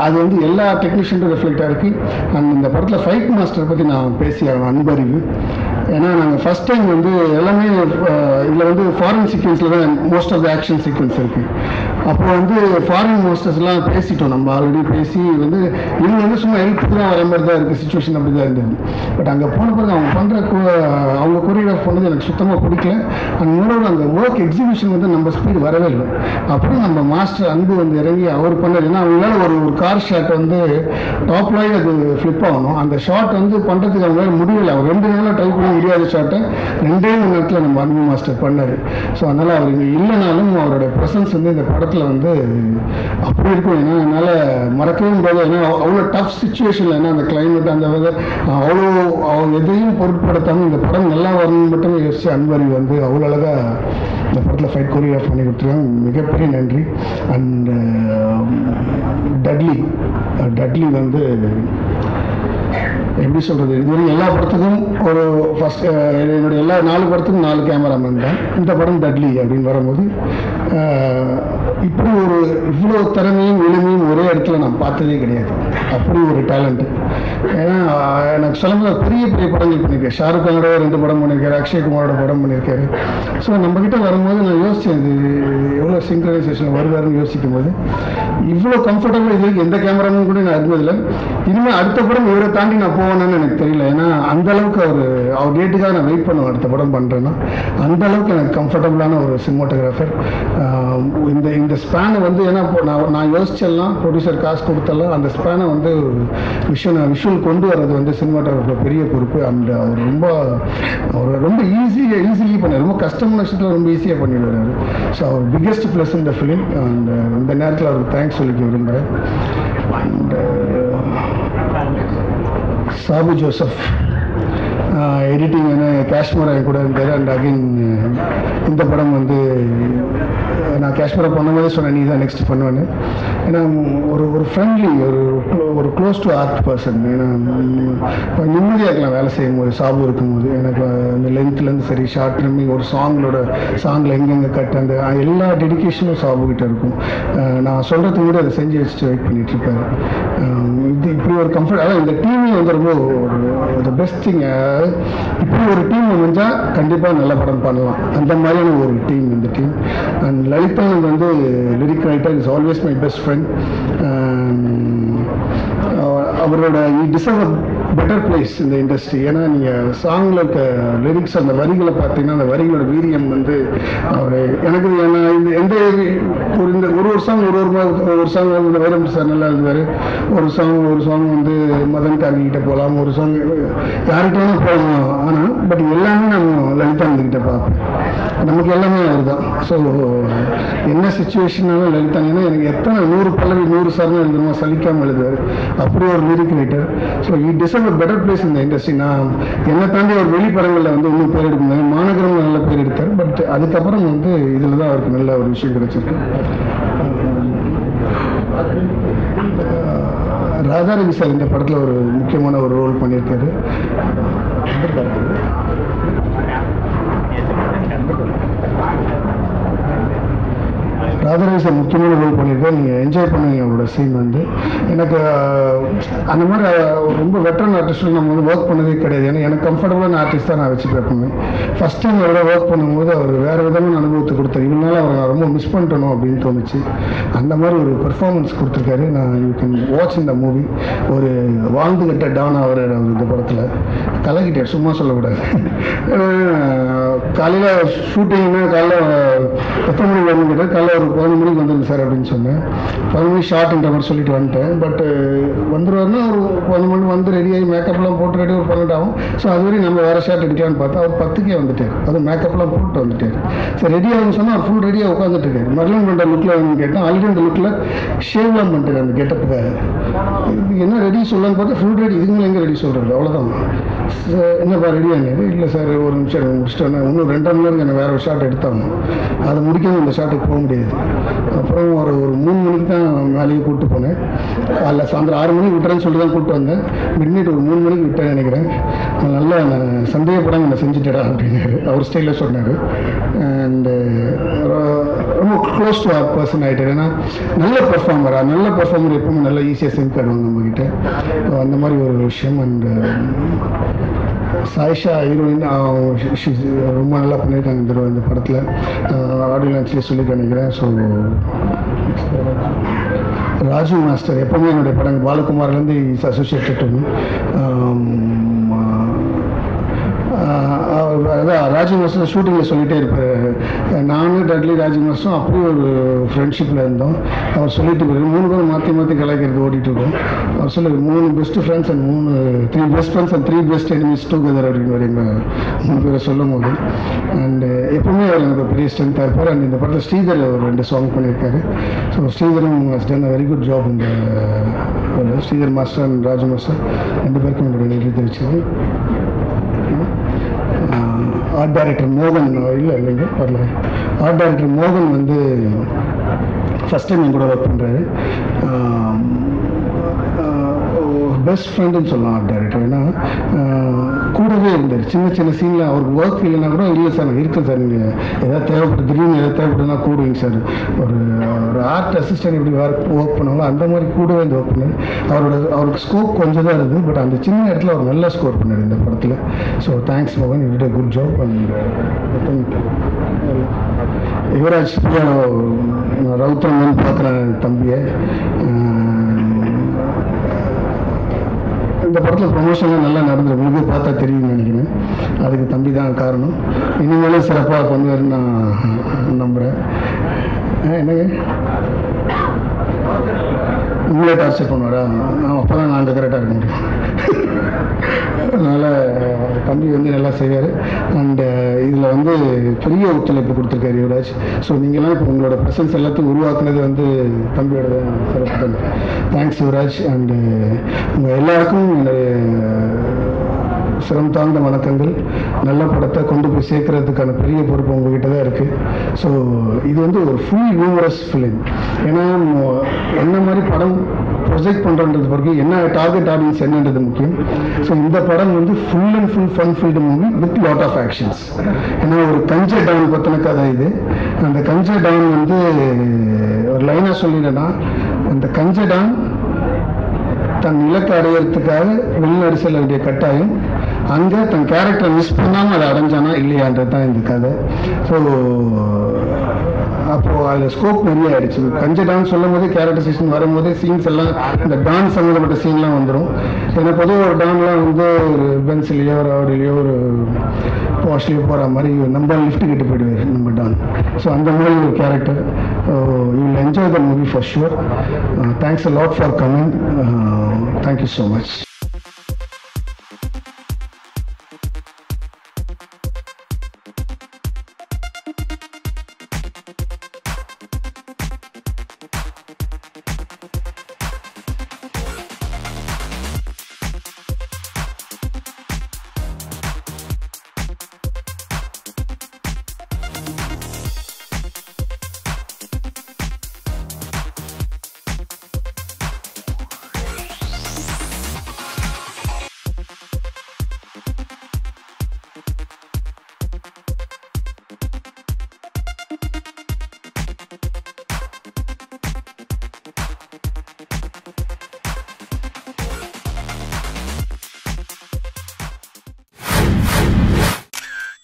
அது வந்து எல்லா டெக்னீஷியனும் ரெஃப்ளெக்ட் இருக்குது அண்ட் இந்த படத்தில் ஃபைட் மாஸ்டர் பற்றி நான் பேசி ஆகணும் அன்பறிவு. ஏன்னா நாங்கள் ஃபஸ்ட் டைம் வந்து எல்லாமே இதில் வந்து ஃபாரின் சீக்வன்ஸில் தான் most of the action sequence இருக்குது அப்போ வந்து ஃபாரின் மாஸ்டர்ஸ்லாம் பேசிட்டோம். நம்ம ஆல்ரெடி பேசி வந்து இவங்க வந்து சும்மா ஹெல்ப்புக்கு தான் வர மாதிரி தான் இருக்குது சுச்சுவேஷன் அப்படி தான் இருந்தது. பட் அங்கே போன பிறகு அவங்க பண்ணுற அவங்க கொரியோகிராஃப் பண்ணது எனக்கு சுத்தமாக பிடிக்கல. அண்ட் மூணாவது அந்த ஒர்க் எக்ஸிபிஷன் வந்து நம்ம ஸ்பீடு வரவே இல்லை. அப்புறம் நம்ம மாஸ்டர் அன்பு வந்து இறங்கி அவர் பண்ணது ஏன்னா அவங்களால ஒரு ஒரு கார் ஷாட் வந்து டாப்லாகி அது ஃப்ளிப் ஆகணும். அந்த ஷாட் வந்து பண்ணுறதுக்கு அவங்களால முடியல. அவர் ரெண்டு நாளாக ட்ரை பண்ணி முடியாத ஷாட்டை ரெண்டே மணி நேரத்தில் நம்ம அன்பு மாஸ்டர் பண்ணார். ஸோ அதனால் அவர் இங்கே இல்லைனாலும் அவரோட ப்ரெசன்ஸ் வந்து இந்த படத்தில் வந்து அப்படி இருக்கும். ஏன்னா என்னால் மறக்கவே முடியாது. ஏன்னா அவ்வளோ டஃப் சுச்சுவேஷனில் ஏன்னா அந்த கிளைமேட் அந்த weather, அவ்வளோ அவங்க எதையும் பொருட்படுத்தாமல் இந்த படம் நல்லா வரணும்னு மட்டும் யோசிச்சு அன்பரி வந்து அவ்வளோ அழகாக இந்த படத்தில் ஃபைட் கொரியோகிராஃப் பண்ணி கொடுத்துருக்காங்க. மிகப்பெரிய நன்றி. அண்ட் டட்லி டட்லி வந்து எப்படி சொல்கிறது இதுவரை எல்லா படத்துக்கும் ஒரு ஃபஸ்ட் என்னுடைய எல்லா நாலு படத்துக்கும் நாலு கேமராமேன் தான். இந்த படம் டட்லி அப்படின்னு வரும்போது இப்படி ஒரு இவ்வளோ திறமையும் எளிமையும் ஒரே இடத்துல நான் பார்த்ததே கிடையாது. அப்படி ஒரு டேலண்ட் ஏன்னா எனக்கு சொல்லும்போது பெரிய பெரிய படங்கள் பண்ணியிருக்கேன் ஷாருக் கானோட ரெண்டு படம் பண்ணியிருக்காரு அக்ஷய்குமாரோட படம் பண்ணியிருக்காரு. ஸோ நம்மக்கிட்ட வரும்போது நான் யோசித்தேன் இது எவ்வளோ சிங்க்ரனைசேஷன் வருவாருன்னு யோசிக்கும் போது இவ்வளோ கம்ஃபர்டபுள் இது எந்த கேமராமும் கூட நான் இருந்ததில்லை. இனிமேல் அடுத்த படம் இவரை தாண்டி நான் போவேனான்னு எனக்கு தெரியல. ஏன்னா அந்த அளவுக்கு அவர் அவர் டேட்டுக்காக நான் வெயிட் பண்ணுவேன் அடுத்த படம் பண்ணுறேன்னா அந்த அளவுக்கு எனக்கு கம்ஃபர்டபுளான ஒரு சினிமாட்டோகிராஃபர் இந்த இந்த ஸ்பேனை வந்து ஏன்னா நான் நான் யோசிச்செல்லாம் ப்ரொடியூசர் காசு கொடுத்தெல்லாம் அந்த ஸ்பேனை வந்து விஷுவல் விஷுவல் கொண்டு வர்றது வந்து சினிமாட்டோகிராஃபர் பெரிய பொறுப்பு. அண்ட் அவர் ரொம்ப அவர் ரொம்ப ஈஸியாக ஈஸிலி பண்ணார் ரொம்ப கஷ்டமான விஷயத்தில் ரொம்ப ஈஸியாக பண்ணிடுவார் ஸோ அவர் பிக்கெஸ்ட் ப்ளஸ் இந்த ஃபிலிம் அண்ட் இந்த நேரத்தில் அவருக்கு தேங்க்ஸ் சொல்லிக்க விரும்புகிறேன் அண்ட் சாபு ஜோசப் எடிட்டிங் என்ன காஷ்மீரா கூட இருந்தார் அண்ட் அகைன் இந்த படம் வந்து நான் காஷ்மீரா பண்ணும்போது சொன்னேன் நீ தான் நெக்ஸ்ட் பண்ணுவேன்னு. ஏன்னா ஒரு ஒரு ஃப்ரெண்ட்லி ஒரு ஒரு க்ளோஸ் டு ஆர்ட் பர்சன் ஏன்னா இப்போ நிம்மதியாக இருக்கலாம் வேலை செய்யும் போது சாபு இருக்கும்போது. எனக்கு அந்த லென்த்லேருந்து சரி ஷார்ட் ட்ரிம்மிங் ஒரு சாங்களோட சாங்கில் எங்கெங்கே கட் அந்த எல்லா டெடிகேஷனும் சாபு கிட்ட இருக்கும். நான் சொல்கிறதுக்கு கூட அதை செஞ்சு வச்சுட்டு வெயிட் பண்ணிட்டு இருப்பாரு. இது இப்படி ஒரு கம்ஃபர்ட் அதான் இந்த டீம் வந்து ரொம்ப ஒரு பெஸ்ட் திங் இப்படி ஒரு டீம் அமைஞ்சால் கண்டிப்பாக நல்ல படம் பண்ணலாம். அந்த மாதிரியான ஒரு டீம் இந்த டீம் அண்ட் லலிதானந்த் வந்து lyric writer is always my best friend அவரோட இ டிசர்வ் பெட்டர் பிளேஸ் இந்த இண்டஸ்ட்ரி ஏன்னா நீங்கள் சாங்கில் இருக்க லிரிக்ஸ் அந்த வரிகளை பார்த்தீங்கன்னா அந்த வரிகளோட வீரியம் வந்து அவர் எனக்கு ஏன்னா இந்த எந்த ஒரு இந்த ஒரு ஒரு சாங் ஒரு ஒரு ஒரு சாங் வந்து வைரம் சார் நல்லா இருந்தார் ஒரு சாங் ஒரு சாங் வந்து மதன் கார்கி கிட்ட போகலாம் ஒரு சாங் யார்கிட்டயும் போகலாம். ஆனால் பட் எல்லாமே நம்ம லலிதானந்த் கிட்ட பார்ப்போம். நமக்கு எல்லாமே அவர் தான் ஸோ என்ன சுச்சுவேஷனாலும் லலிதா ஏன்னா எனக்கு எத்தனை நூறு பல்லவி நூறு சார்னு எழுதுமோ சலிக்காமல் எழுதுவார். அப்படி ஒரு lyric writer so he deserve better place இந்த இண்டஸ்ட்ரி நான் என்னை தாண்டி ஒரு வெளிப்படங்களில் வந்து இன்னும் பேர் எடுக்க முடியாது மாநகரம் நல்ல பேர் எடுத்தார். பட் அதுக்கப்புறம் வந்து இதில் தான் அவருக்கு நல்ல ஒரு விஷயம் கிடைச்சிருக்கு. அஹ் ராதாரவி சார் இந்த படத்தில் ஒரு முக்கியமான ஒரு ரோல் பண்ணியிருக்காரு. ராதரேசன் முக்கியமான ரோல் பண்ணியிருக்கேன் நீங்கள் என்ஜாய் பண்ணுவீங்க அவரோட சீன் வந்து. எனக்கு அந்த மாதிரி ரொம்ப வெட்டரன் ஆர்டிஸ்ட்டில் நம்ம வந்து ஒர்க் பண்ணதே கிடையாது. ஏன்னா எனக்கு கம்ஃபர்டபுளான ஆர்டிஸ்ட் தான் நான் வச்சு பேப்பேன் ஃபஸ்ட் டைம் அவரோட ஒர்க் பண்ணும்போது அவர் வேறு விதமான அனுபவத்தை கொடுத்தாரு. இவனால அவரை நான் ரொம்ப மிஸ் பண்ணணும் அப்படின்னு தோணுச்சு. அந்த மாதிரி ஒரு பெர்ஃபார்மன்ஸ் கொடுத்துருக்காரு. நான் யூ கேன் வாட்ச் இந்த மூவி ஒரு வாழ்ந்துகிட்ட டான் அவர் அவர் இந்த படத்தில். கலக்கிட்டார் சும்மா சொல்லக்கூடாது. காலையில் ஷூட்டிங்னா காலைல மணி வரும் வரணும் காலைல ஒரு பதினொன்று மணிக்கு வந்துடுங்க சார் அப்படின்னு சொன்னேன். பதினொன்று மணி ஷார்ட்ன்ற மாதிரி சொல்லிட்டு வந்துட்டேன். பட்டு வந்துருவாருன்னா ஒரு பதினொன்று மணி வந்து ரெடியாகி மேக்கப்லாம் போட்டு ரெடி ஒரு பன்னெண்டு ஆகும். ஸோ அது வரையும் நம்ம வேறு ஷார்ட் எடுக்கலான்னு பார்த்தா அவர் பத்துக்கே வந்துட்டார். அது மேக்கப்லாம் போட்டு வந்துட்டார். சரி ரெடி ஆகும்னு சொன்னால் அவர் ஃபுல் ரெடியாக உட்காந்துட்டு இருக்காரு. மரலம் பண்ணுற லுக்கில் வேணும்னு கேட்டேன். ஆல்ரெடி அந்த லுக்கில் ஷேவ்லாம் பண்ணிட்டார் அந்த கெட்டப்புக்காக இது என்ன ரெடி சொல்லலான்னு பார்த்தா ஃபுல் ரெடி இதுங்களும் எங்கே ரெடி சொல்கிறது அவ்வளோதான் என்னப்பா ரெடி ஆனது? இல்லை சார் ஒரு நிமிஷம் முடிச்சிட்டேன்னா இன்னும் ரெண்டாம் மணி நேரம் எனக்கு வேறு ஒரு ஷார்ட் எடுத்தாங்க அதை முடிக்காம இந்த ஷார்ட்டுக்கு போக முடியாது. அப்புறம் ஒரு ஒரு மூணு மணிக்கு தான் வேலையை கூப்பிட்டு போனேன். காலைல சாயந்தரம் ஆறு மணிக்கு விட்டுறேன்னு சொல்லி தான் கூப்பிட்டு வந்தேன். மிட் நைட் ஒரு மூணு மணிக்கு விட்டேன் நினைக்கிறேன். நல்லா நான் சந்தேகப்படாம நான் செஞ்சுட்டேடா அப்படின்னாரு. அவர் ஸ்டைலில் சொன்னார். அண்டு ரொம்ப க்ளோஸ் டு ஆர் பர்சன் ஆகிட்டார் ஏன்னா நல்ல பெர்ஃபார்மரா நல்ல பெர்ஃபார்மர் எப்பவுமே நல்லா ஈஸியாக செஞ்சு தருவாங்க நம்மக்கிட்ட அந்த மாதிரி ஒரு விஷயம். அண்டு சாயிஷா ஹீரோயின் ரொம்ப நல்லா பண்ணியிருக்காங்க இந்த இந்த படத்தில் ஆடியோ லான்ச்லேயே சொல்லி நினைக்கிறேன் ஸோ ராஜு மாஸ்டர் எப்பவுமே என்னுடைய படங்கள் பாலகுமார்லேருந்து இஸ் அசோசியேட்டட் அதான் ராஜ்நிவாசன் ஷூட்டிங்கில் சொல்லிகிட்டே இருப்பார். நானும் டட்லி ராஜு அப்படியே ஒரு ஃப்ரெண்ட்ஷிப்பில் இருந்தோம். அவர் சொல்லிட்டு இருப்பாரு மூணு பேரும் மாற்றி மாற்றி கலாய்க்கிறது ஓடிட்டு இருக்கோம். அவர் சொல்லி மூணு பெஸ்ட் ஃப்ரெண்ட்ஸ் அண்ட் மூணு three best friends and three best enemies together அப்படின்னு எங்கள் மூணு பேரை சொல்லும் போது அண்டு எப்பவுமே அவர் எனக்கு பெரிய ஸ்ட்ரென்த்தாக இருப்பார். அண்ட் இந்த படத்தில் ஸ்ரீதர் ஒரு ரெண்டு சாங் பண்ணியிருக்காரு. ஸோ ஸ்ரீதரும் டன் வெரி குட் ஜாப் இந்த ஒரு Sridhar master and Raju master ரெண்டு பேருக்கும் என்னுடைய நன்றி தெரிவிச்சது ஆர்ட் டைரக்டர் மோகன் இல்லை இல்லைங்க வரல ஆர்ட் டைரக்டர் மோகன் வந்து ஃபஸ்ட் டைம் என் கூட ஒர்க் பண்ணுறாரு பெஸ்ட் ஃப்ரெண்டுன்னு சொல்லலாம் ஆர்ட் டைரக்டர் ஏன்னா கூடவே இருந்தார். சின்ன சின்ன சீனில் அவருக்கு ஒர்க் இல்லைன்னா கூட இல்லை சார் நான் இருக்கேன் சார் நீங்கள் எதாவது தேவைப்பட்டு திடீர்னு எதாவது தேவைப்பட்டுனா கூடுவீங்க சார் ஒரு ஒரு ஆர்ட் அசிஸ்டன்ட் எப்படி ஒர்க் ஒர்க் பண்ணுவாங்களோ அந்த மாதிரி கூடவே இருந்து ஒர்க் பண்ணார். அவரோட அவருக்கு ஸ்கோப் கொஞ்சம் தான் இருந்தது பட் அந்த சின்ன இடத்துல அவர் நல்லா ஸ்கோர் பண்ணார் இந்த படத்தில். ஸோ தேங்க்ஸ் மோகன் it did good job and Yuvraj பிரியாணோ ரவுத்ரன் பார்க்குறேன் தம்பியை இந்த படத்தில் ப்ரொமோஷன்லாம் நல்லா நடந்திருக்கு உங்களுக்கு பார்த்தா தெரியும்னு நினைக்கிறேன். அதுக்கு தம்பி தான் காரணம். இனிமேலும் சிறப்பாக கொண்டு வரேன்னு நான் நம்புகிறேன் என்னங்க உங்களே டார்ச்சர் பண்ணுவாரா? அப்போ தான் நான் கரெக்டாக இருக்க முடியும். அதனால் தம்பி வந்து நல்லா செய்வார். அண்டு இதில் வந்து பெரிய ஒத்துழைப்பு கொடுத்துருக்காரு யுவராஜ். ஸோ நீங்களாம் இப்போ உங்களோட ப்ரெசன்ஸ் எல்லாத்தையும் உருவாக்குனது வந்து தம்பியோட சிறப்பு தான்? தேங்க்ஸ் யுவராஜ் அண்டு உங்கள் எல்லாருக்கும் என்னுடைய சிரம் தாழ்ந்த வணக்கங்கள் நல்ல படத்தை கொண்டு போய் சேர்க்கறதுக்கான பெரிய பொறுப்பு உங்ககிட்ட தான் இருக்குது ஸோ இது வந்து ஒரு ஃபுல் யூமரஸ் ஃபிலிம் ஏன்னா என்ன மாதிரி படம் ப்ரொஜெக்ட் பண்ணுறது பிறகு என்ன டார்கெட் ஆடியன்ஸ் என்னன்றது முக்கியம். ஸோ இந்த படம் வந்து full and full fun filled movie with lot of actions ஏன்னா ஒரு கஞ்ச டவுன் பற்றின கதை இது. அந்த கஞ்ச டவுன் வந்து ஒரு லைனாக சொல்லிடுன்னா அந்த கஞ்ச டவுன் தன் இலக்கை அடையிறதுக்காக வெளிநாடு செல்ல வேண்டிய கட்டாயம். அங்கே தன் கேரக்டரை மிஸ் பண்ணாமல் அதை அடைஞ்சானா இல்லையான்றது தான் இந்த கதை. ஸோ அப்போது அதில் ஸ்கோப் நிறைய ஆயிடுச்சு. கஞ்ச டான்ஸ் சொல்லும் போதே கேரக்டரைசேஷன் வரும்போது சீன்ஸ் எல்லாம் இந்த டான்ஸ் சம்மந்தப்பட்ட சீன்லாம் வந்துடும் எனக்கு பொதுவாக ஒரு டான்லாம் வந்து ஒரு பென்சிலையோ ஒரு ஆடிலையோ ஒரு வாஷ்லேயோ போகிற மாதிரி நம்ம லிஃப்ட் கிட்ட போயிடுவார் நம்ம டான் ஸோ அந்த மாதிரி ஒரு character you will enjoy the movie for sure thanks a lot for coming thank you so much